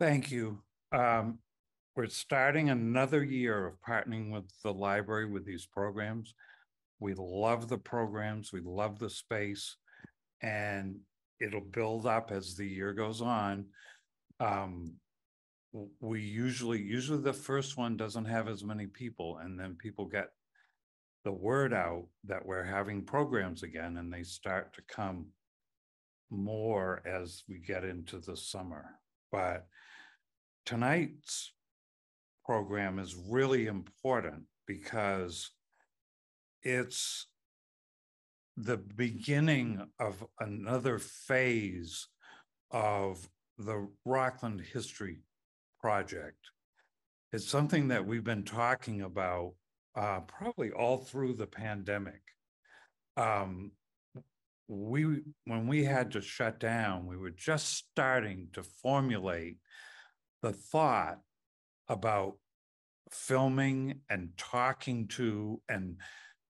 Thank you. Um, we're starting another year of partnering with the library with these programs. We love the programs, we love the space, and it'll build up as the year goes on. Um, we usually, usually the first one doesn't have as many people, and then people get the word out that we're having programs again, and they start to come more as we get into the summer. But tonight's program is really important because it's the beginning of another phase of the Rockland History Project. It's something that we've been talking about uh, probably all through the pandemic. Um, we, when we had to shut down, we were just starting to formulate the thought about filming and talking to and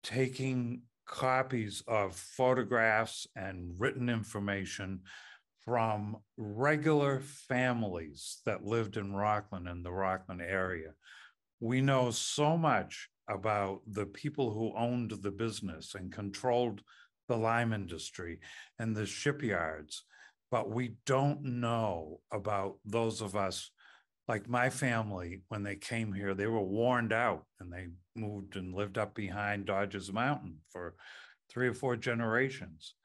taking copies of photographs and written information from regular families that lived in Rockland and the Rockland area. We know so much about the people who owned the business and controlled the lime industry and the shipyards, but we don't know about those of us like my family, when they came here, they were warned out and they moved and lived up behind Dodges Mountain for three or four generations.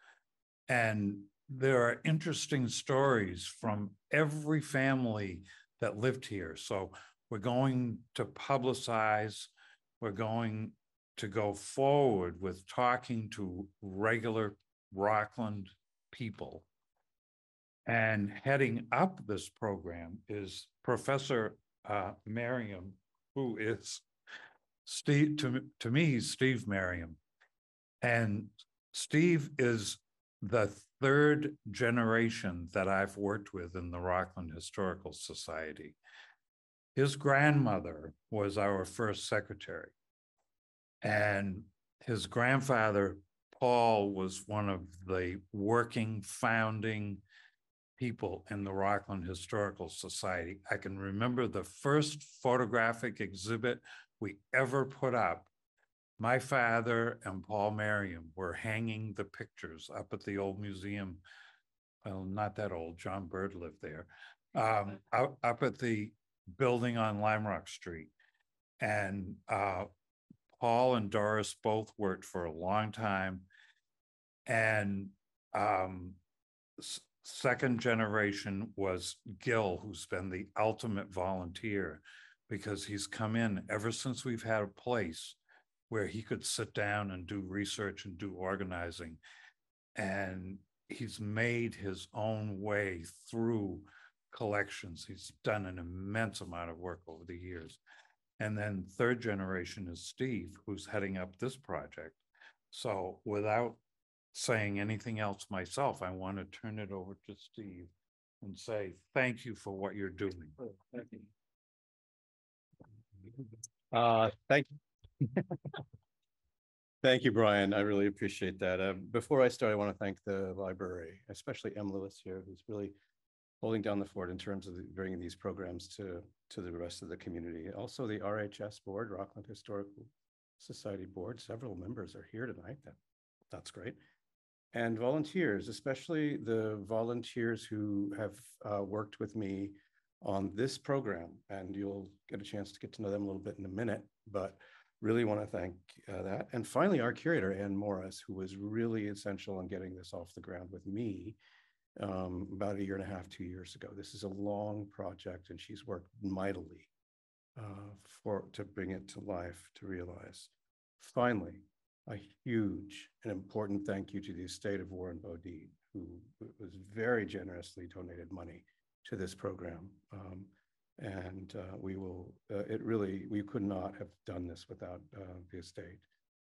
And there are interesting stories from every family that lived here. So we're going to publicize, we're going to go forward with talking to regular Rockland people. And heading up this program is Professor uh, Merriam, who is Steve, to, to me, Steve Merriam. And Steve is the third generation that I've worked with in the Rockland Historical Society. His grandmother was our first secretary. And his grandfather, Paul, was one of the working founding people in the Rockland Historical Society. I can remember the first photographic exhibit we ever put up. My father and Paul Merriam were hanging the pictures up at the old museum. Well, not that old, John Bird lived there, um, up, up at the building on Lime Rock Street. And uh, Paul and Doris both worked for a long time. And um, second generation was Gil, who's been the ultimate volunteer because he's come in ever since we've had a place where he could sit down and do research and do organizing. And he's made his own way through collections. He's done an immense amount of work over the years. And then third generation is Steve, who's heading up this project. So without saying anything else myself, I want to turn it over to Steve and say, thank you for what you're doing. Thank you. Uh, thank you. Thank you, Brian. I really appreciate that. Uh, before I start, I want to thank the library, especially M. Lewis here, who's really holding down the fort in terms of the- bringing these programs to, to the rest of the community. Also, the RHS Board, Rockland Historical Society Board, several members are here tonight. That, that's great. And volunteers, especially the volunteers who have uh, worked with me on this program. And you'll get a chance to get to know them a little bit in a minute, but really want to thank uh, that. And finally, our curator, Ann Morris, who was really essential in getting this off the ground with me um, about a year and a half, two years ago. This is a long project, and she's worked mightily uh, for to bring it to life, to realize. Finally, a huge and important thank you to the estate of Warren Bodine, who was very generously donated money to this program. Um, and uh, we will, uh, it really, we could not have done this without uh, the estate.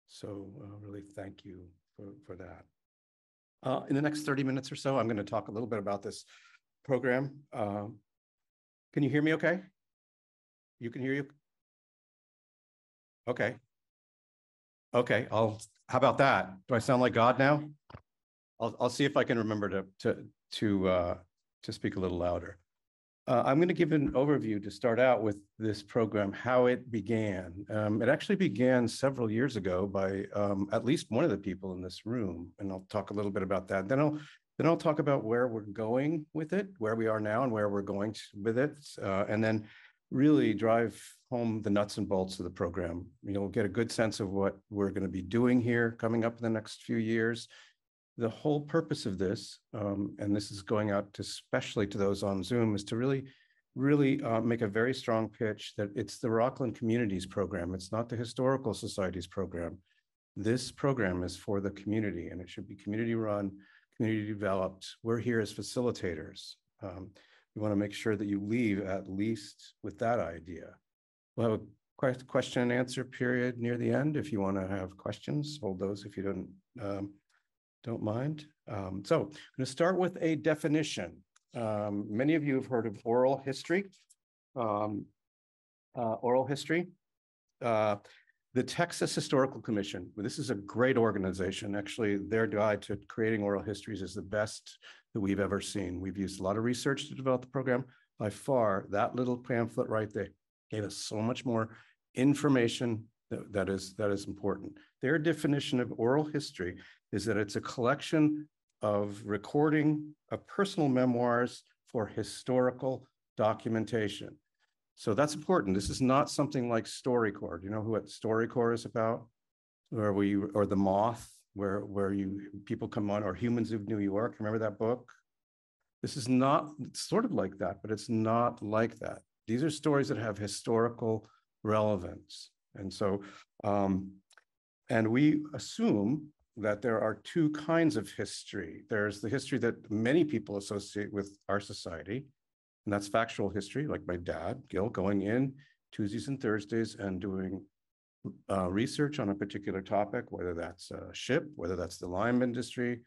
So uh, really thank you for, for that. Uh, in the next 30 minutes or so, I'm going to talk a little bit about this program. Um, can you hear me okay? You can hear you? Okay. Okay, I'll, how about that? Do I sound like God now? I'll, I'll see if I can remember to, to, to, uh, to speak a little louder. Uh, I'm going to give an overview to start out with this program, how it began. Um, it actually began several years ago by um, at least one of the people in this room, and I'll talk a little bit about that. Then I'll then I'll talk about where we're going with it, where we are now, and where we're going to, with it, uh, and then really drive home the nuts and bolts of the program. You'll get a good sense of what we're going to be doing here coming up in the next few years, the whole purpose of this, um, and this is going out to especially to those on Zoom, is to really, really uh, make a very strong pitch that it's the Rockland Communities Program. It's not the Historical Societies program. This program is for the community, and it should be community run, community developed. We're here as facilitators. Um, we want to make sure that you leave at least with that idea. We'll have a question and answer period near the end. If you want to have questions, hold those if you don't. Um, don't mind. Um, so I'm going to start with a definition. Um, many of you have heard of oral history. Um, uh, oral history. Uh, the Texas Historical Commission, this is a great organization. Actually, their guide to creating oral histories is the best that we've ever seen. We've used a lot of research to develop the program. By far, that little pamphlet right there gave us so much more information that, that is that is important. Their definition of oral history is that it's a collection of recording of personal memoirs for historical documentation. So that's important. This is not something like StoryCorps. Do you know what StoryCorps is about? Where we or the moth, where where you people come on, or Humans of New York. Remember that book? This is not sort of like that, but it's not like that. These are stories that have historical relevance. And so, um, and we assume that there are two kinds of history. There's the history that many people associate with our society, and that's factual history, like my dad, Gil, going in Tuesdays and Thursdays and doing uh, research on a particular topic, whether that's a ship, whether that's the lime industry,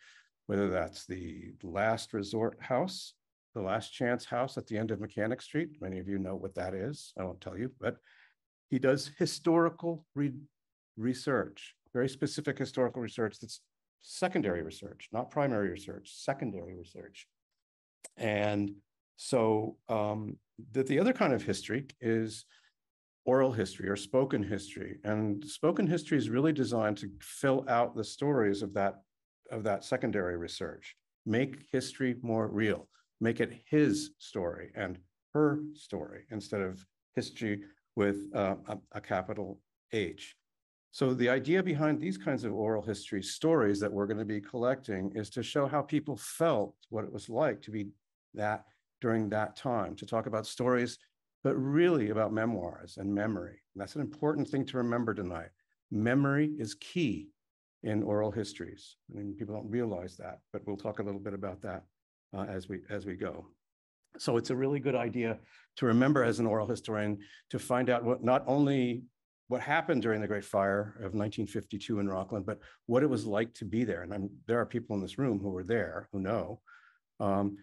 whether that's the last resort house, the last chance house at the end of Mechanic Street. Many of you know what that is. I won't tell you, but he does historical re research very specific historical research that's secondary research, not primary research, secondary research. And so um, that the other kind of history is oral history or spoken history. And spoken history is really designed to fill out the stories of that, of that secondary research, make history more real, make it his story and her story instead of history with uh, a, a capital H. So the idea behind these kinds of oral history stories that we're going to be collecting is to show how people felt what it was like to be that during that time, to talk about stories, but really about memoirs and memory. And that's an important thing to remember tonight. Memory is key in oral histories. I mean, people don't realize that, but we'll talk a little bit about that uh, as we as we go. So it's a really good idea to remember as an oral historian to find out what not only what happened during the Great Fire of 1952 in Rockland, but what it was like to be there. And I'm, there are people in this room who were there who know. Um,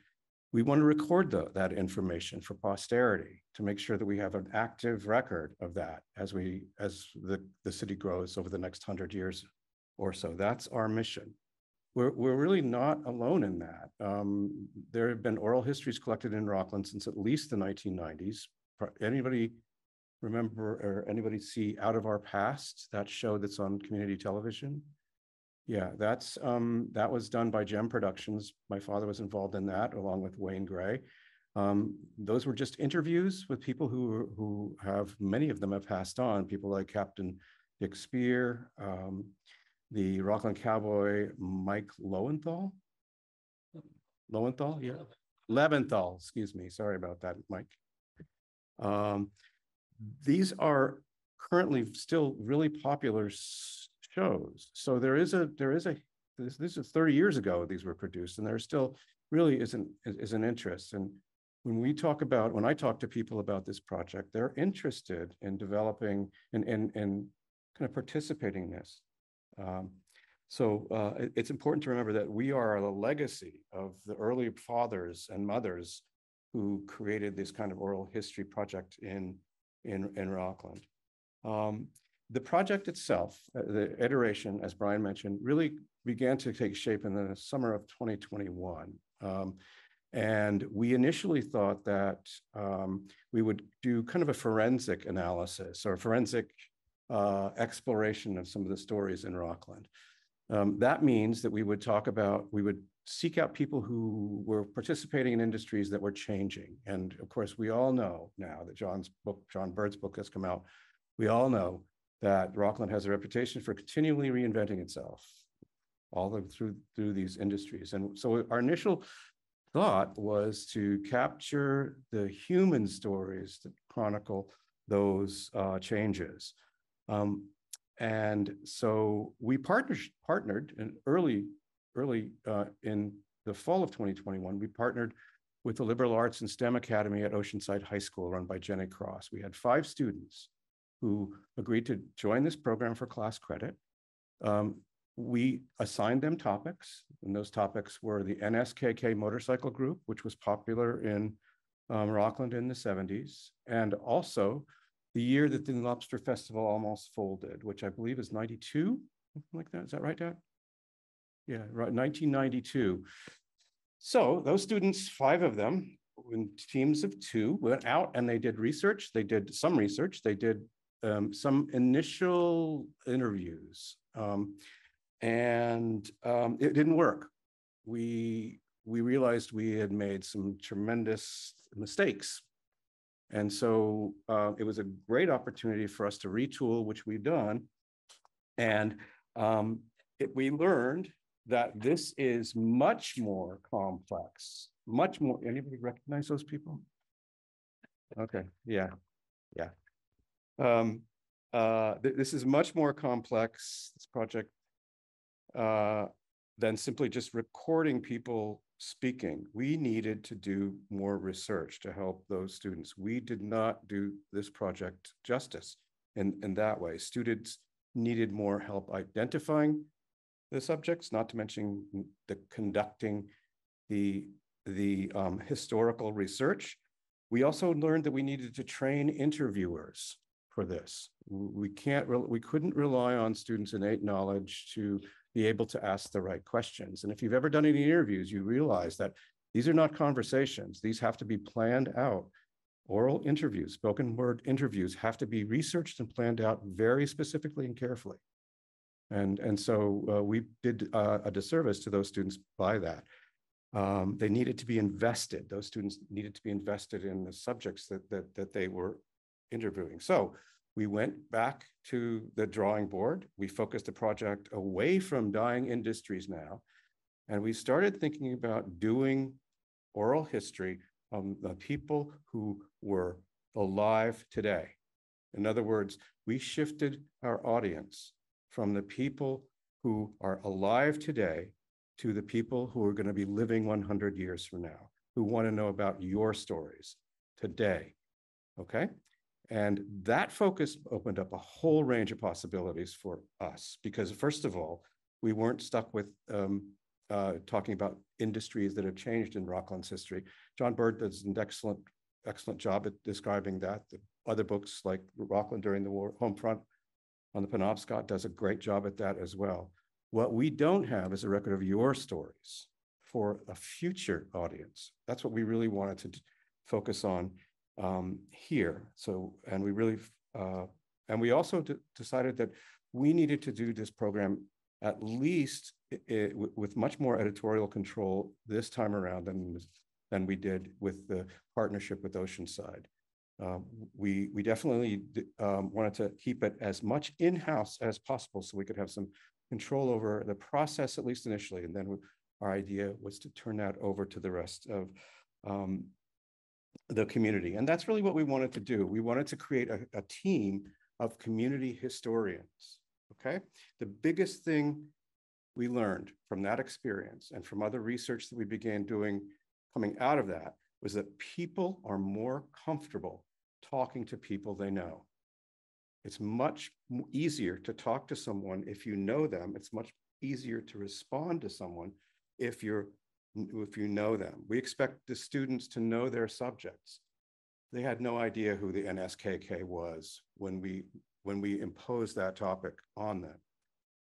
we want to record the, that information for posterity to make sure that we have an active record of that as we as the, the city grows over the next hundred years or so. That's our mission. We're, we're really not alone in that. Um, there have been oral histories collected in Rockland since at least the 1990s. Anybody remember or anybody see Out of Our Past, that show that's on community television? Yeah, that's um, that was done by Gem Productions. My father was involved in that along with Wayne Gray. Um, those were just interviews with people who who have many of them have passed on. People like Captain Dick Spear, um, the Rockland cowboy Mike Lowenthal. Lowenthal, yeah, Leventhal. Excuse me. Sorry about that, Mike. Um, these are currently still really popular shows. So there is a there is a this, this is 30 years ago these were produced, and there still really is an is an interest. And when we talk about when I talk to people about this project, they're interested in developing and and and kind of participating in this. Um, so uh, it's important to remember that we are a legacy of the early fathers and mothers who created this kind of oral history project in in, in Rockland. Um, the project itself, uh, the iteration, as Brian mentioned, really began to take shape in the summer of 2021. Um, And we initially thought that um, we would do kind of a forensic analysis or forensic uh, exploration of some of the stories in Rockland. Um, that means that we would talk about, we would seek out people who were participating in industries that were changing. And of course, we all know now that John's book, John Bird's book has come out. We all know that Rockland has a reputation for continually reinventing itself all the, through through these industries. And so our initial thought was to capture the human stories that chronicle those uh, changes. Um, and so we partnered partnered in early early uh, in the fall of 2021. We partnered with the Liberal Arts and STEM Academy at Oceanside High School, run by Jenny Cross. We had five students who agreed to join this program for class credit. Um, we assigned them topics, and those topics were the NSKK motorcycle group, which was popular in um, Rockland in the 70s, and also the year that the Lobster Festival almost folded, which I believe is 92, like that. Is that right, Dad? Yeah, right, 1992. So those students, five of them, in teams of two, went out and they did research. They did some research. They did um, some initial interviews. Um, and um, it didn't work. We we realized we had made some tremendous mistakes, and so uh, it was a great opportunity for us to retool, which we've done, and um, it, we learned that this is much more complex, much more. Anybody recognize those people? Okay, yeah, yeah. Um, uh, th this is much more complex. This project uh, than simply just recording people speaking. We needed to do more research to help those students. We did not do this project justice in, in that way. Students needed more help identifying the subjects, not to mention the conducting the, the um, historical research. We also learned that we needed to train interviewers for this. We can't, we couldn't rely on students' innate knowledge to be able to ask the right questions. And if you've ever done any interviews, you realize that these are not conversations. These have to be planned out. Oral interviews, spoken word interviews have to be researched and planned out very specifically and carefully. And, and so uh, we did uh, a disservice to those students by that. Um, they needed to be invested. Those students needed to be invested in the subjects that, that, that they were interviewing. So we went back to the drawing board. We focused the project away from dying industries now. And we started thinking about doing oral history of the people who were alive today. In other words, we shifted our audience from the people who are alive today to the people who are going to be living 100 years from now, who want to know about your stories today. Okay. And that focus opened up a whole range of possibilities for us because, first of all, we weren't stuck with um, uh, talking about industries that have changed in Rockland's history. John Bird does an excellent, excellent job at describing that. The other books like Rockland during the war, Home Front on the Penobscot does a great job at that as well. What we don't have is a record of your stories for a future audience. That's what we really wanted to focus on um, here. So, and we really, uh, and we also decided that we needed to do this program at least it, with much more editorial control this time around than than we did with the partnership with Oceanside. Um, we we definitely um, wanted to keep it as much in house as possible, so we could have some control over the process at least initially, and then we, our idea was to turn that over to the rest of um, the community. And that's really what we wanted to do. We wanted to create a, a team of community historians. Okay. The biggest thing we learned from that experience and from other research that we began doing coming out of that was that people are more comfortable talking to people they know. It's much easier to talk to someone if you know them. It's much easier to respond to someone if you're if you know them. We expect the students to know their subjects. They had no idea who the NSKK was when we when we imposed that topic on them.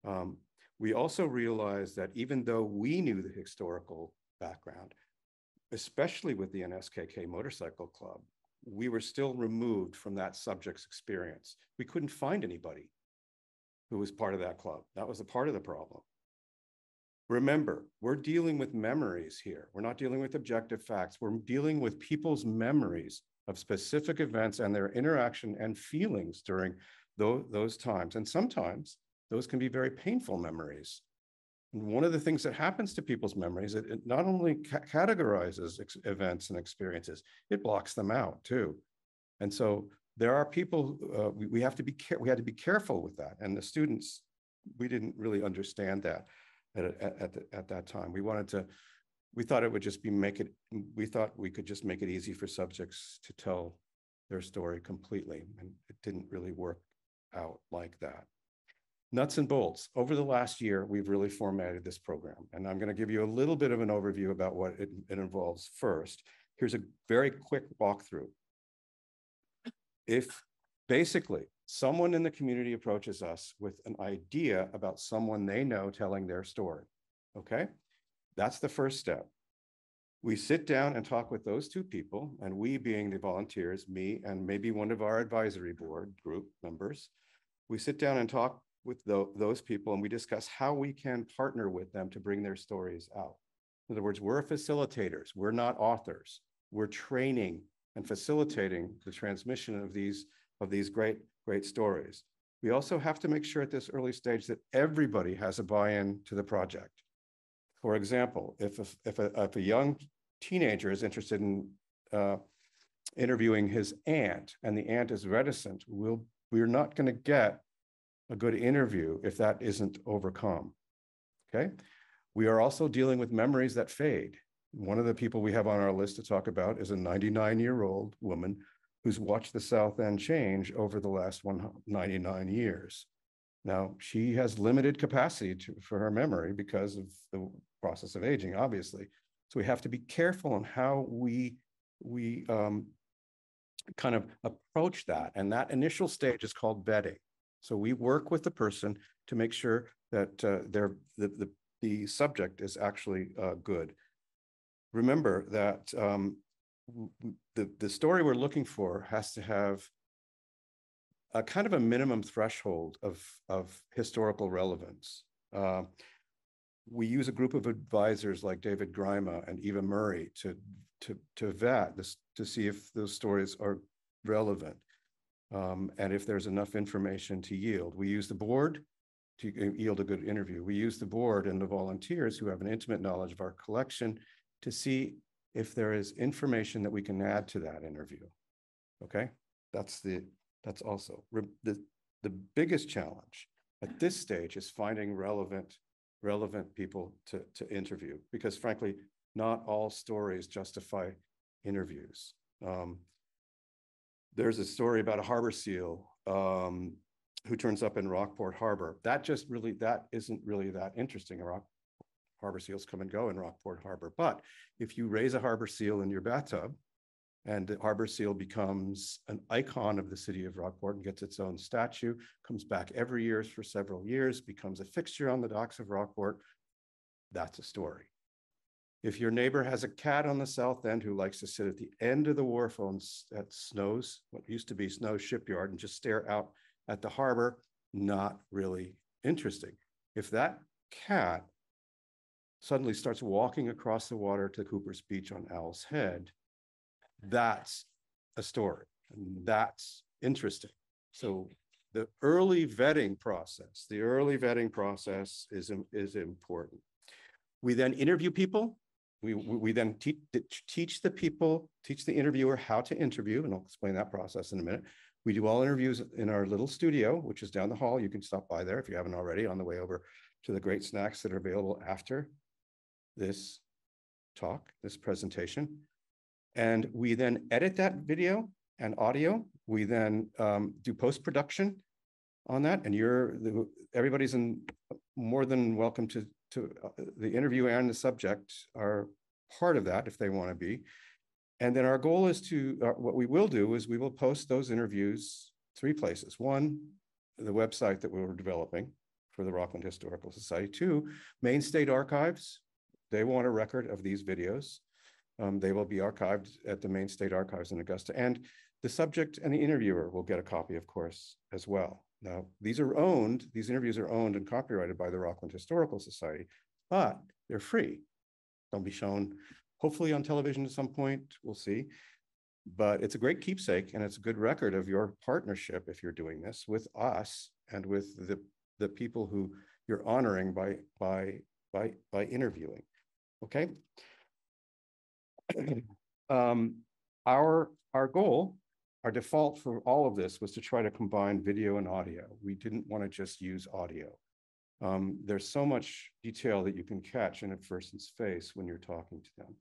Um, we also realized that even though we knew the historical background, especially with the NSKK Motorcycle Club, we were still removed from that subject's experience. We couldn't find anybody who was part of that club. That was a part of the problem. Remember, we're dealing with memories here. We're not dealing with objective facts. We're dealing with people's memories of specific events and their interaction and feelings during those, those times. And sometimes those can be very painful memories. One of the things that happens to people's memories, it, it not only ca categorizes events and experiences, it blocks them out too. And so there are people, uh, we, we have to be, we had to be careful with that. And the students, we didn't really understand that at, at, at, the, at that time. We wanted to, we thought it would just be make it, we thought we could just make it easy for subjects to tell their story completely. And it didn't really work out like that. Nuts and bolts. Over the last year, we've really formatted this program. And I'm going to give you a little bit of an overview about what it, it involves first. Here's a very quick walkthrough. If basically someone in the community approaches us with an idea about someone they know telling their story, okay? That's the first step. We sit down and talk with those two people, and we being the volunteers, me and maybe one of our advisory board group members, we sit down and talk with the, those people and we discuss how we can partner with them to bring their stories out. In other words, we're facilitators, we're not authors. We're training and facilitating the transmission of these, of these great, great stories. We also have to make sure at this early stage that everybody has a buy-in to the project. For example, if a, if a, if a young teenager is interested in uh, interviewing his aunt and the aunt is reticent, we'll, we're not going to get a good interview if that isn't overcome. Okay. We are also dealing with memories that fade. One of the people we have on our list to talk about is a 99 year old woman who's watched the South End change over the last 199 years. Now, she has limited capacity to, for her memory because of the process of aging, obviously. So we have to be careful on how we, we um, kind of approach that. And that initial stage is called vetting. So we work with the person to make sure that uh, the, the, the subject is actually uh, good. Remember that um, the, the story we're looking for has to have a kind of a minimum threshold of, of historical relevance. Uh, we use a group of advisors like David Grima and Eva Murray to, to, to vet this, to see if those stories are relevant um, and if there's enough information to yield. We use the board to yield a good interview. We use the board and the volunteers who have an intimate knowledge of our collection to see if there is information that we can add to that interview. Okay, that's the that's also the the biggest challenge at this stage is finding relevant relevant people to to interview because frankly, not all stories justify interviews. Um, there's a story about a harbor seal um, who turns up in Rockport Harbor. That just really, that isn't really that interesting. Rock, harbor seals come and go in Rockport Harbor. But if you raise a harbor seal in your bathtub and the harbor seal becomes an icon of the city of Rockport and gets its own statue, comes back every year for several years, becomes a fixture on the docks of Rockport, that's a story. If your neighbor has a cat on the south end who likes to sit at the end of the wharf on at Snow's, what used to be Snow's shipyard, and just stare out at the harbor, not really interesting. If that cat suddenly starts walking across the water to Cooper's Beach on Owl's Head, that's a story. And that's interesting. So the early vetting process, the early vetting process is, is important. We then interview people we, we then te teach the people, teach the interviewer how to interview, and I'll explain that process in a minute. We do all interviews in our little studio, which is down the hall. You can stop by there if you haven't already on the way over to the great snacks that are available after this talk, this presentation. And we then edit that video and audio. We then um, do post-production on that. And you're, the, everybody's in more than welcome to to uh, the interview and the subject are part of that if they want to be. And then our goal is to, uh, what we will do is we will post those interviews three places. One, the website that we were developing for the Rockland Historical Society. Two, Maine State Archives. They want a record of these videos. Um, they will be archived at the Maine State Archives in Augusta. And the subject and the interviewer will get a copy, of course, as well. Now, these are owned, these interviews are owned and copyrighted by the Rockland Historical Society, but they're free. They'll be shown hopefully on television at some point, we'll see. But it's a great keepsake and it's a good record of your partnership, if you're doing this, with us and with the, the people who you're honoring by, by, by, by interviewing, okay? Um, our, our goal, our default for all of this was to try to combine video and audio. We didn't want to just use audio. Um, there's so much detail that you can catch in a person's face when you're talking to them.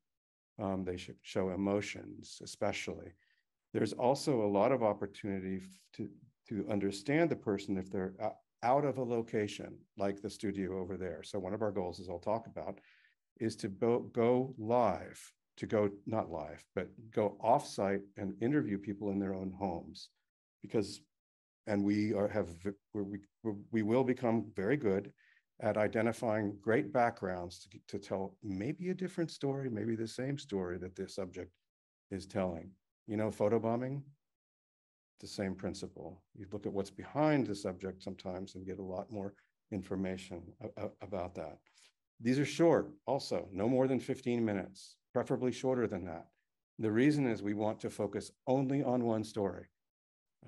Um, they should show emotions, especially. There's also a lot of opportunity to, to understand the person if they're out of a location, like the studio over there. So one of our goals, as I'll talk about, is to go, go live, to go not live, but go offsite and interview people in their own homes, because, and we are have we we will become very good at identifying great backgrounds to, to tell maybe a different story, maybe the same story that the subject is telling. You know, photobombing, the same principle. You look at what's behind the subject sometimes and get a lot more information about that. These are short also, no more than 15 minutes, preferably shorter than that. The reason is we want to focus only on one story.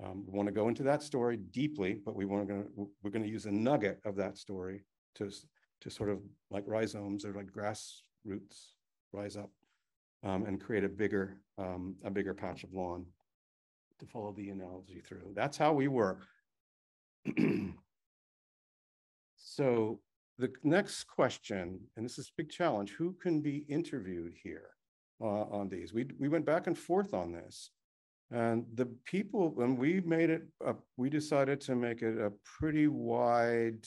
Um, we want to go into that story deeply, but we want to we're going to use a nugget of that story to, to sort of like rhizomes or like grass roots rise up um, and create a bigger, um, a bigger patch of lawn to follow the analogy through. That's how we work. so the next question, and this is a big challenge, who can be interviewed here uh, on these? We, we went back and forth on this. And the people, and we made it, uh, we decided to make it a pretty wide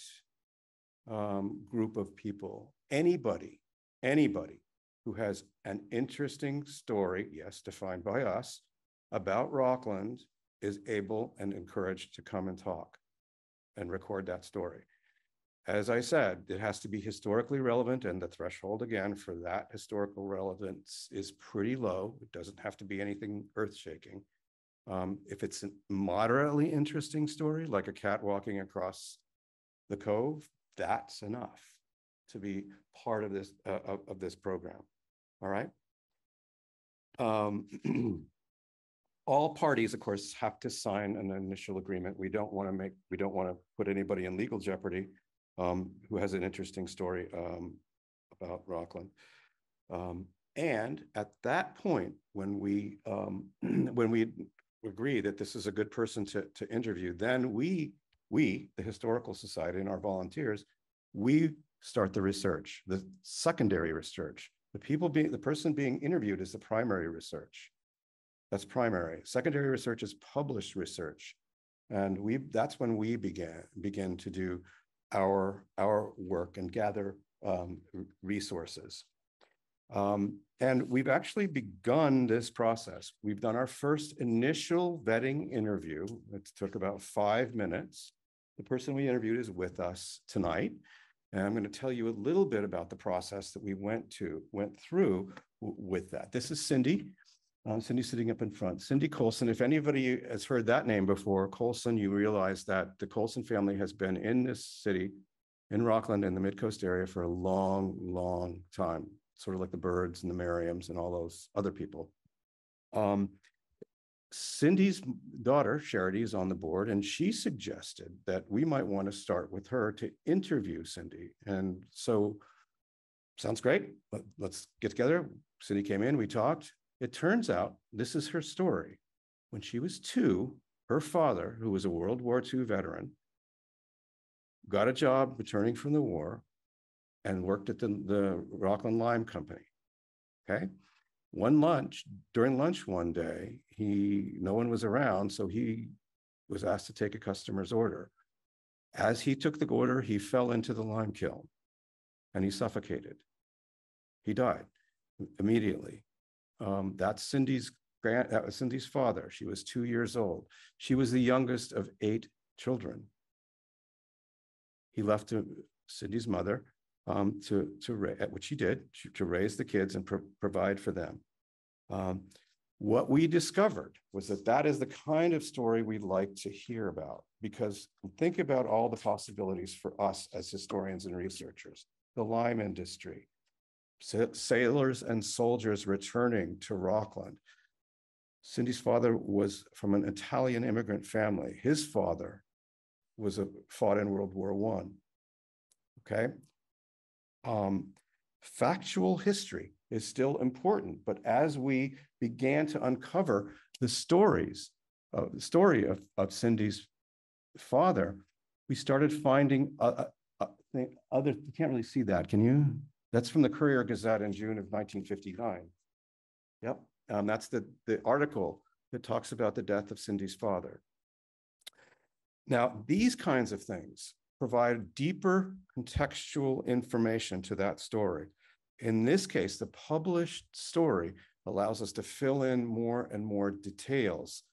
um, group of people, anybody, anybody who has an interesting story, yes, defined by us, about Rockland is able and encouraged to come and talk and record that story. As I said, it has to be historically relevant, and the threshold again for that historical relevance is pretty low. It doesn't have to be anything earth shaking. Um, if it's a moderately interesting story, like a cat walking across the cove, that's enough to be part of this uh, of, of, this program. All right. Um, all parties, of course, have to sign an initial agreement. We don't want to make we don't want to put anybody in legal jeopardy um, who has an interesting story um, about Rockland. Um, and at that point, when we um, when we agree that this is a good person to, to interview, then we we, the Historical Society and our volunteers, we start the research, the secondary research. The people being, the person being interviewed is the primary research. That's primary. Secondary research is published research. And we, that's when we began, begin to do our, our work and gather um, resources. Um, and we've actually begun this process. We've done our first initial vetting interview. It took about five minutes. The person we interviewed is with us tonight. And I'm going to tell you a little bit about the process that we went to, went through with that. This is Cindy. Um, Cindy sitting up in front. Cindy Colson, if anybody has heard that name before, Colson, you realize that the Colson family has been in this city, in Rockland in the Midcoast area for a long, long time, sort of like the Birds and the Merriams and all those other people. Um, Cindy's daughter, Charity, is on the board, and she suggested that we might want to start with her to interview Cindy. And so, sounds great. Let, let's get together. Cindy came in, we talked. It turns out this is her story. When she was two, her father, who was a World War II veteran, got a job returning from the war and worked at the, the Rockland Lime Company. Okay one lunch during lunch one day he no one was around so he was asked to take a customer's order as he took the order he fell into the lime kiln and he suffocated he died immediately um, that's cindy's grand that was cindy's father. She was two years old. She was the youngest of eight children. He left to cindy's mother um, to, to which he did, to, raise the kids and pro provide for them. Um, what we discovered was that that is the kind of story we like to hear about because think about all the possibilities for us as historians and researchers, the lime industry, sailors and soldiers returning to Rockland. Cindy's father was from an Italian immigrant family. His father was a fought in World War One. Okay. Um, factual history is still important, but as we began to uncover the stories, uh, the story of, of Cindy's father, we started finding uh, uh, uh other, you can't really see that, can you? That's from the Courier Gazette in June of 1959. Yep, um, that's the, the article that talks about the death of Cindy's father. Now, these kinds of things provide deeper contextual information to that story. In this case, the published story allows us to fill in more and more details.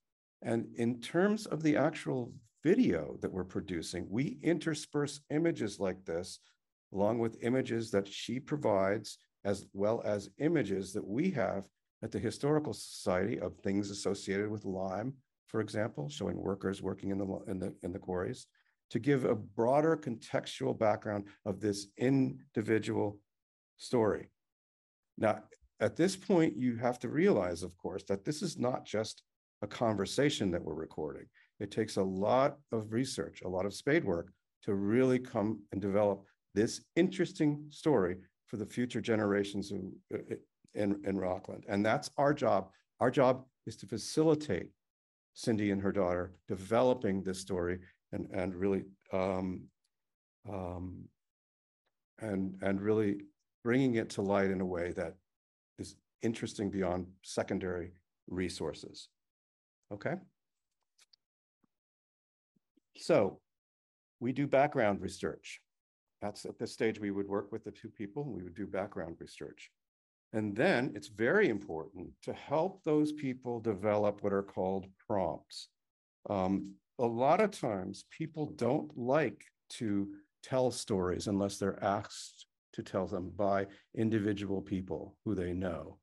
And in terms of the actual video that we're producing, we intersperse images like this, along with images that she provides, as well as images that we have at the Historical Society of things associated with lime, for example, showing workers working in the, in the, in the quarries, to give a broader contextual background of this individual story. Now, at this point, you have to realize, of course, that this is not just a conversation that we're recording. It takes a lot of research, a lot of spade work to really come and develop this interesting story for the future generations uh, in, in Rockland. And that's our job. Our job is to facilitate Cindy and her daughter developing this story and, and really um, um, and, and really bringing it to light in a way that is interesting beyond secondary resources. Okay? So we do background research. That's at this stage, we would work with the two people, we would do background research. And then it's very important to help those people develop what are called prompts. Um, a lot of times people don't like to tell stories unless they're asked to tell them by individual people who they know.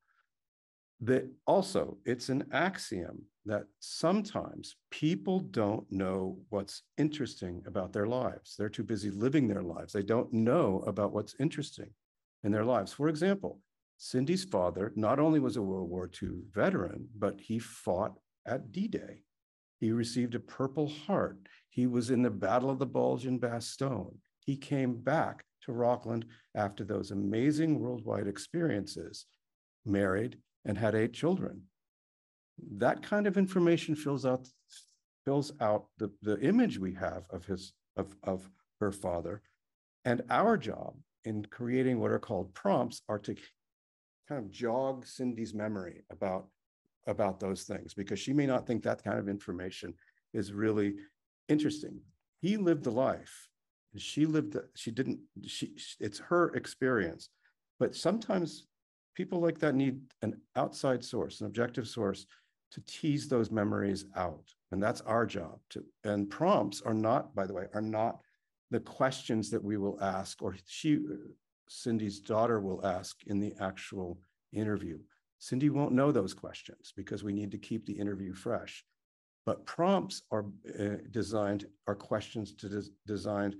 That also, it's an axiom that sometimes people don't know what's interesting about their lives. They're too busy living their lives. They don't know about what's interesting in their lives. For example, Cindy's father not only was a World War II veteran, but he fought at D Day. He received a Purple Heart. He was in the Battle of the Bulge in Bastogne. He came back to Rockland after those amazing worldwide experiences, married, and had eight children. That kind of information fills out fills out the, the image we have of his of, of her father. And our job in creating what are called prompts are to kind of jog Cindy's memory about about those things because she may not think that kind of information is really interesting. He lived the life. She lived, she didn't, she, it's her experience. But sometimes people like that need an outside source, an objective source to tease those memories out. And that's our job to, and prompts are not, by the way, are not the questions that we will ask or she, Cindy's daughter will ask in the actual interview. Cindy won't know those questions because we need to keep the interview fresh. But prompts are uh, designed, are questions to des designed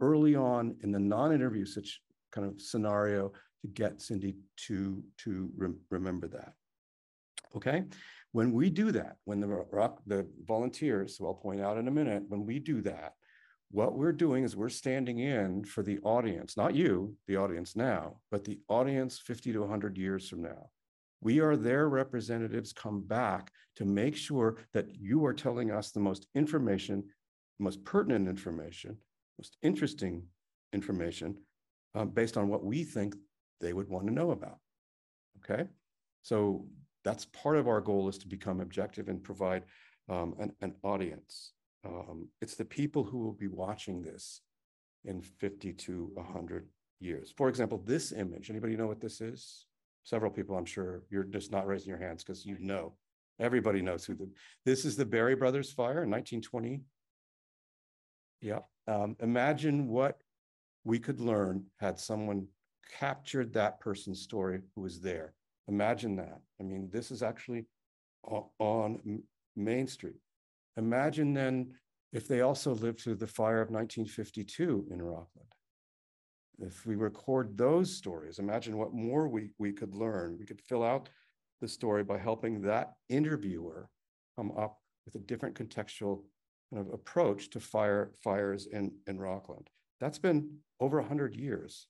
early on in the non-interview such kind of scenario to get Cindy to, to re remember that. Okay, when we do that, when the rock, the volunteers, who I'll point out in a minute, when we do that, what we're doing is we're standing in for the audience, not you, the audience now, but the audience 50 to 100 years from now. We are their representatives come back to make sure that you are telling us the most information, most pertinent information, most interesting information um, based on what we think they would want to know about. Okay, so that's part of our goal is to become objective and provide um, an, an, audience. Um, it's the people who will be watching this in 50 to 100 years. For example, this image, anybody know what this is? several people, I'm sure you're just not raising your hands because you know. Everybody knows who the, this is the Berry Brothers fire in 1920. Yeah. Um, imagine what we could learn had someone captured that person's story who was there. Imagine that. I mean, this is actually on Main Street. Imagine then if they also lived through the fire of nineteen fifty-two in Rockland. If we record those stories, imagine what more we, we could learn. We could fill out the story by helping that interviewer come up with a different contextual kind of approach to fire, fires in, in Rockland. That's been over a hundred years.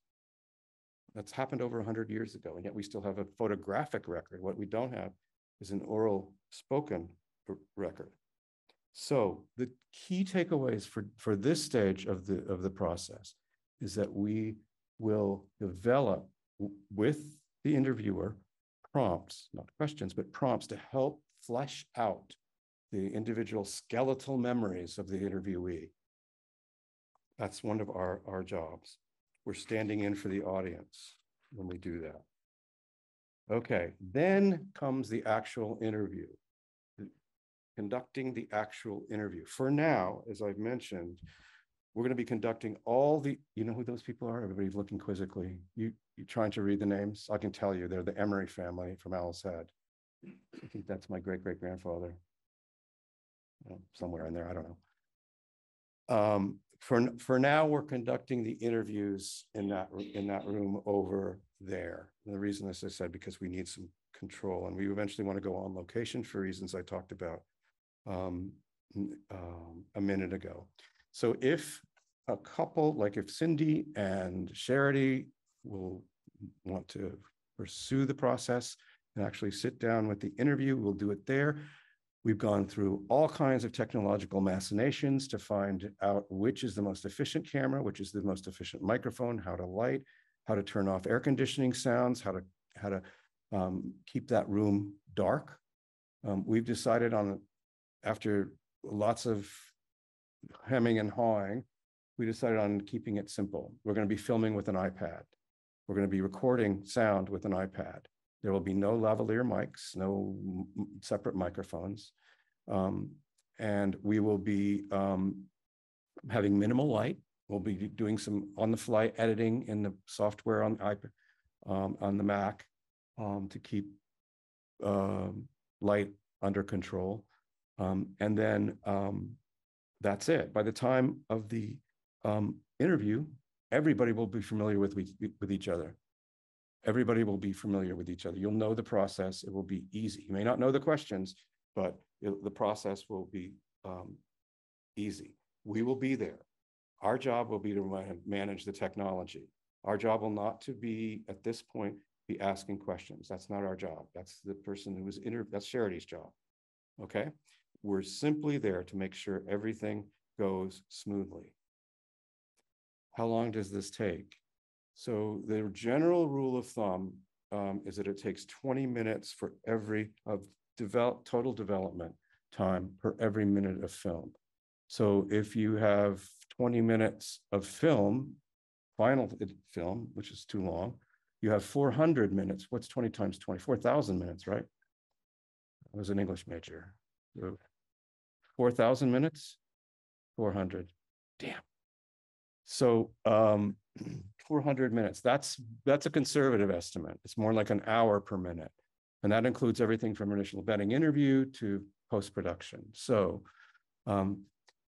That's happened over a hundred years ago, and yet we still have a photographic record. What we don't have is an oral spoken record. So the key takeaways for, for this stage of the, of the process is that we will develop with the interviewer prompts, not questions, but prompts to help flesh out the individual skeletal memories of the interviewee. That's one of our, our jobs. We're standing in for the audience when we do that. Okay, then comes the actual interview. Conducting the actual interview. For now, as I've mentioned, we're going to be conducting all the, you know who those people are? Everybody's looking quizzically. You, you trying to read the names? I can tell you, they're the Emery family from Owl's Head. I think that's my great great grandfather. Somewhere in there, I don't know. Um, for, for now, we're conducting the interviews in that, in that room over there. And The reason, as I said, because we need some control and we eventually want to go on location for reasons I talked about um, um, a minute ago. So if a couple, like if Cindy and Charity will want to pursue the process and actually sit down with the interview, we'll do it there. We've gone through all kinds of technological machinations to find out which is the most efficient camera, which is the most efficient microphone, how to light, how to turn off air conditioning sounds, how to, how to um, keep that room dark. Um, we've decided on, after lots of hemming and hawing, we decided on keeping it simple. We're going to be filming with an iPad. We're going to be recording sound with an iPad. There will be no lavalier mics, no separate microphones. Um, and we will be um, having minimal light. We'll be doing some on-the-fly editing in the software on iPad, um, on the Mac um, to keep um, light under control. Um, and then that's it. By the time of the interview, everybody will be familiar with, with each other. Everybody will be familiar with each other. You'll know the process. It will be easy. You may not know the questions, but it- the process will be um, easy. We will be there. Our job will be to ma- manage the technology. Our job will not to be, at this point, be asking questions. That's not our job. That's the person who is inter, that's Charity's job. Okay? We're simply there to make sure everything goes smoothly. How long does this take? So the general rule of thumb um, is that it takes twenty minutes for every of develop, total development time per every minute of film. So if you have twenty minutes of film, final film, which is too long, you have four hundred minutes. What's twenty times twenty? Four thousand minutes, right? I was an English major. Four thousand minutes? Four hundred. Damn. So um, four hundred minutes, that's, that's a conservative estimate. It's more like an hour per minute. And that includes everything from initial vetting interview to post-production. So um,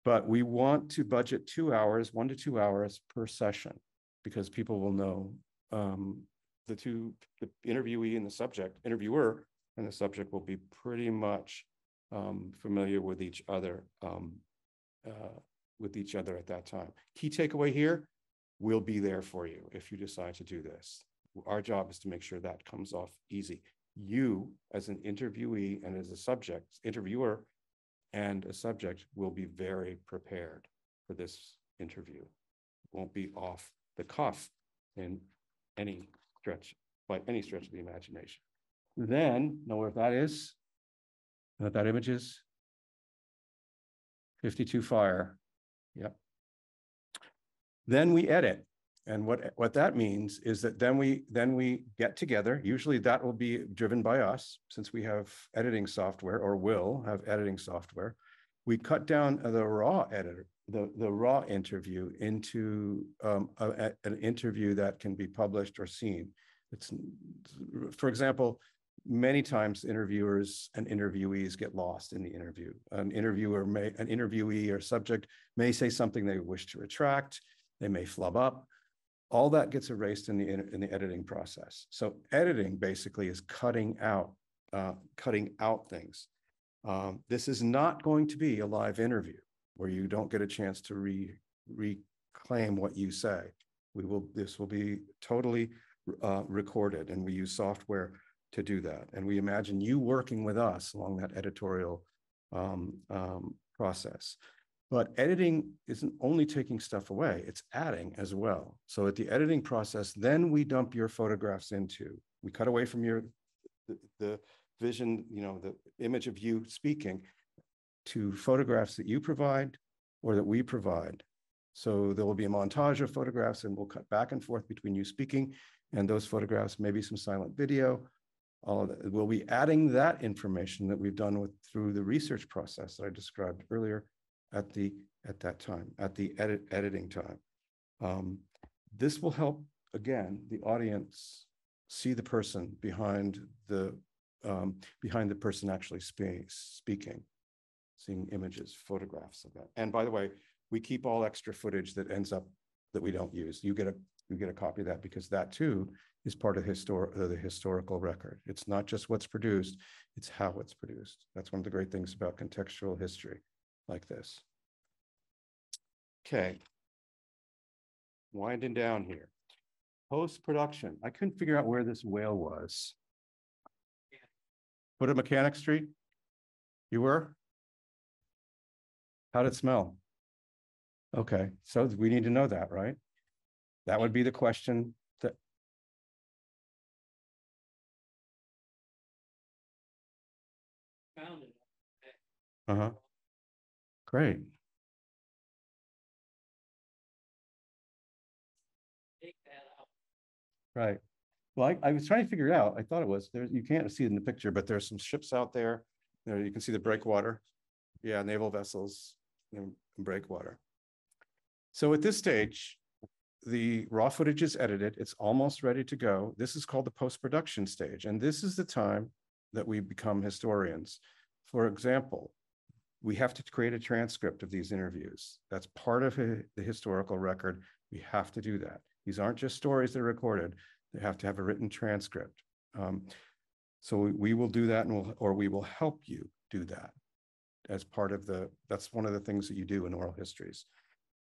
but we want to budget two hours, one to two hours per session, because people will know um, the two, the interviewee and the subject, interviewer and the subject will be pretty much um, familiar with each other, um, uh, with each other at that time. Key takeaway here, we'll be there for you if you decide to do this. Our job is to make sure that comes off easy. You, as an interviewee and as a subject, interviewer, and a subject will be very prepared for this interview. Won't be off the cuff in any stretch, by any stretch of the imagination. Then, know where that is? Know What that image is? Fifty-two fire, yep. Then we edit. And what, what that means is that then we, then we get together, usually that will be driven by us, since we have editing software or will have editing software. We cut down the raw editor, the, the raw interview into um, a- an interview that can be published or seen. It's, for example, many times interviewers and interviewees get lost in the interview. An interviewer may, an interviewee or subject may say something they wish to retract. They may flub up. All that gets erased in the in the editing process. So editing basically is cutting out uh, cutting out things. Um, this is not going to be a live interview where you don't get a chance to re reclaim what you say. We will. This will be totally uh, recorded, and we use software to do that. And we imagine you working with us along that editorial um, um, process. But editing isn't only taking stuff away, it's adding as well. So at the editing process, then we dump your photographs into, we cut away from your, the, the vision, you know, the image of you speaking to photographs that you provide or that we provide. So there will be a montage of photographs and we'll cut back and forth between you speaking and those photographs, maybe some silent video, all of that. We'll be adding that information that we've done with through the research process that I described earlier at the at that time, at the edit editing time. Um, this will help again the audience see the person behind the um, behind the person actually spe speaking, seeing images, photographs of that. And by the way, we keep all extra footage that ends up that we don't use. You get a you get a copy of that because that too is part of histor- uh, the historical record. It's not just what's produced, it's how it's produced. That's one of the great things about contextual history like this. Okay. Winding down here. Post-production. I couldn't figure out where this whale was. Put at Mechanic Street? You were? How'd it smell? Okay, so we need to know that, right? That would be the question that. Found it. Uh-huh. Great. Right. Well, I, I was trying to figure it out. I thought it was there. You can't see it in the picture, but there's some ships out there. There you can see the breakwater. Yeah, naval vessels and breakwater. So at this stage, the raw footage is edited. It's almost ready to go. This is called the post-production stage. And this is the time that we become historians. For example, we have to create a transcript of these interviews. That's part of the historical record. We have to do that. These aren't just stories that are recorded. They have to have a written transcript. Um, so we, will do that and we'll, or we will help you do that as part of the, that's one of the things that you do in oral histories.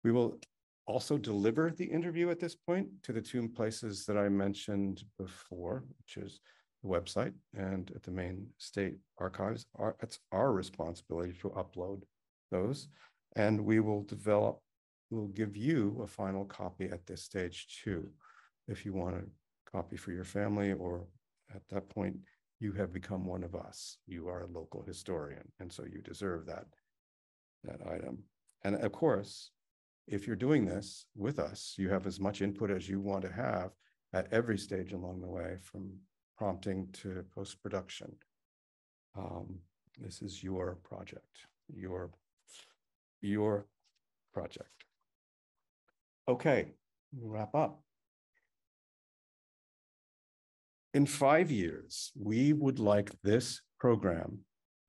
We will also deliver the interview at this point to the two places that I mentioned before, which is the website and at the Maine state archives. Our, it's our responsibility to upload those. And we will develop, we'll give you a final copy at this stage too, if you want a copy for your family or at that point, you have become one of us. You are a local historian, and so you deserve that, that item. And of course, if you're doing this with us, you have as much input as you want to have at every stage along the way, from prompting to post-production. Um, this is your project, your, your project. Okay, wrap up. In five years, we would like this program,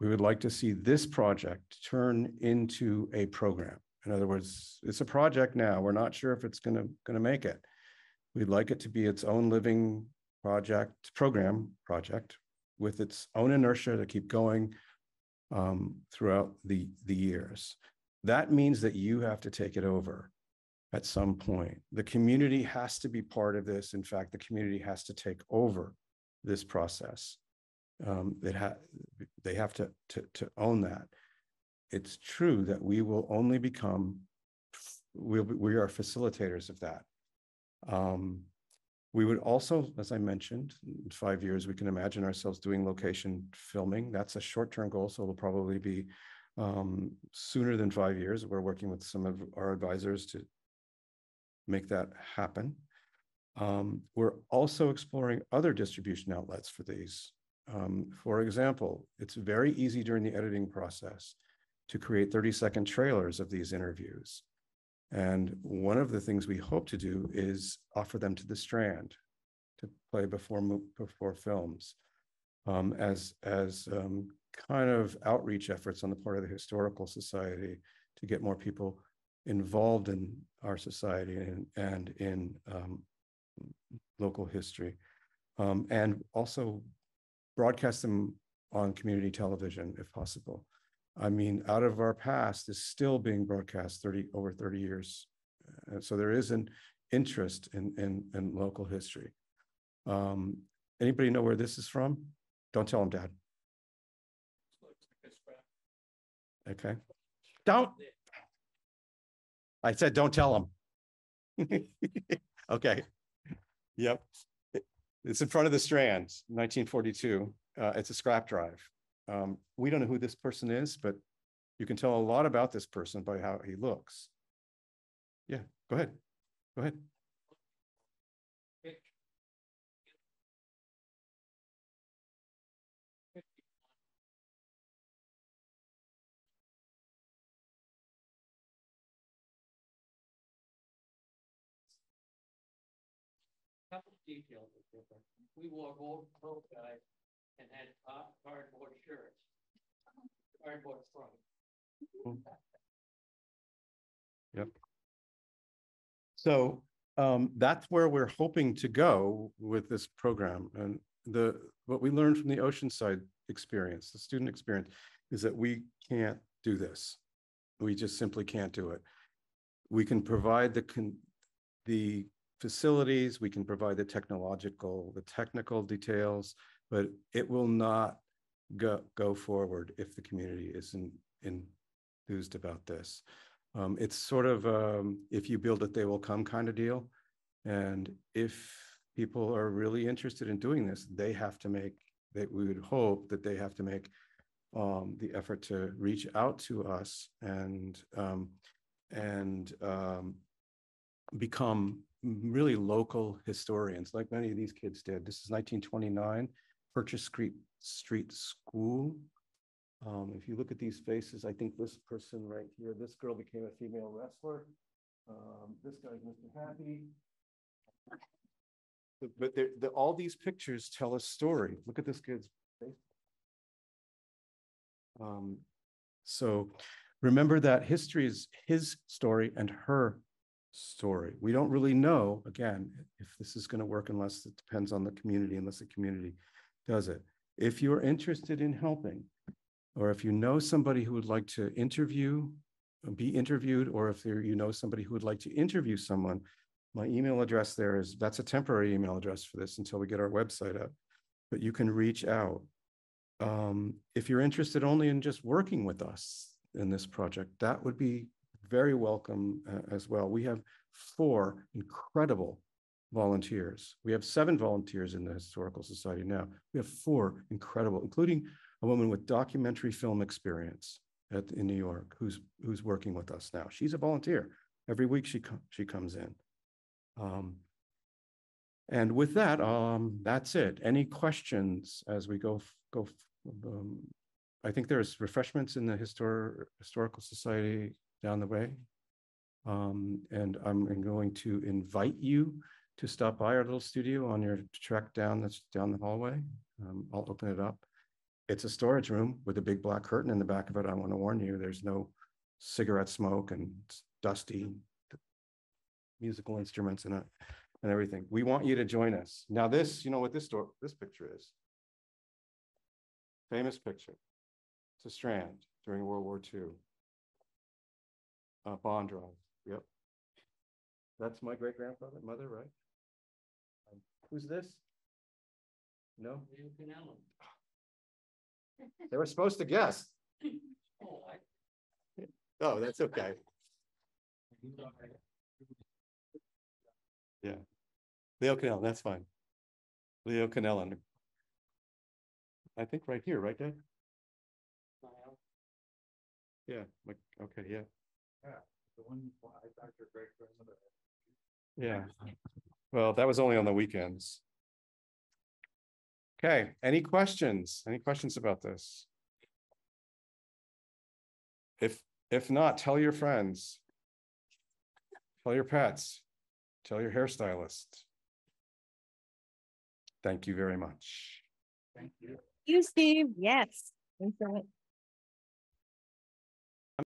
we would like to see this project turn into a program. In other words, it's a project now. We're not sure if it's going to make it. We'd like it to be its own living project, program project with its own inertia to keep going um, throughout the, the years. That means that you have to take it over at some point. The community has to be part of this. In fact, the community has to take over this process. Um, it ha- they have to, to, to own that it's true that we will only become, we'll, we are facilitators of that. Um, we would also, as I mentioned, in five years, we can imagine ourselves doing location filming. That's a short-term goal, so it'll probably be um, sooner than five years. We're working with some of our advisors to make that happen. Um, we're also exploring other distribution outlets for these. Um, for example, it's very easy during the editing process to create 30 second trailers of these interviews. And one of the things we hope to do is offer them to the Strand to play before, before films. um, as, as, um, kind of outreach efforts on the part of the Historical Society to get more people involved in our society and, and in, um, local history. Um, and also broadcast them on community television if possible. I mean, out of our past is still being broadcast thirty, over thirty years. Uh, so there is an interest in, in, in local history. Um, anybody know where this is from? Don't tell them, Dad. Okay. Don't. I said, don't tell them. Okay. Yep. It's in front of the Strand, nineteen forty-two. Uh, it's a scrap drive. Um, we don't know who this person is, but you can tell a lot about this person by how he looks. Yeah, go ahead. Go ahead. Details are different. We ties and had top cardboard shirts. Cardboard front. Yep. So um, that's where we're hoping to go with this program. And the, what we learned from the Oceanside experience, the student experience, is that we can't do this. We just simply can't do it. We can provide the con, the facilities, we can provide the technological, the technical details, but it will not go, go forward if the community isn't enthused about this. Um, it's sort of, um, if you build it, they will come kind of deal. And if people are really interested in doing this, they have to make, that we would hope that they have to make um, the effort to reach out to us and, um, and, um, become really local historians, like many of these kids did. This is nineteen twenty-nine, Purchase Street, Street School. Um, if you look at these faces, I think this person right here, this girl became a female wrestler. Um, this guy's Mr. Happy. But- But they're, all these pictures tell a story. Look at this kid's face. Um, so remember that history is his story and her story. We don't really know, again, if this is going to work unless it depends on the community, unless the community does it. If you're interested in helping, or if you know somebody who would like to interview, be interviewed, or if you know somebody who would like to interview someone, my email address there is, that's a temporary email address for this until we get our website up. But you can reach out. Um, if you're interested only in just working with us in this project, that would be very welcome uh, as well. We have four incredible volunteers. We have seven volunteers in the Historical Society now. We have four incredible, including a woman with documentary film experience at, in New York who's who's working with us now. She's a volunteer. Every week she co- she comes in. Um, and with that, um, that's it. Any questions as we go go? Um, I think there's refreshments in the histor- historical society down the way. Um, and I'm going to invite you to stop by our little studio on your trek down that's down the hallway. Um, I'll open it up. It's a storage room with a big black curtain in the back of it. I want to warn you, there's no cigarette smoke and dusty. Musical instruments and, and everything. We want you to join us. Now this, you know what this door, this picture is? Famous picture. It's a strand during World War II. Uh, bond drive, yep. That's my great grandfather, mother, right? Who's this? No, You can Ellen. they were supposed to guess. Oh, Oh, that's okay. Yeah. Leo Canell, that's fine. Leo Canell. I think right here, right, Dave? Yeah, like, okay, yeah, Yeah. The one, I thought your great grandmother. yeah. Well, that was only on the weekends. Okay, any questions? Any questions about this? If, if not, tell your friends. Tell your pets. Tell your hairstylist. Thank you very much. Thank you. You, Steve, yes. Thanks so much.